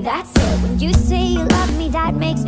that's it. When you say you love me, that makes me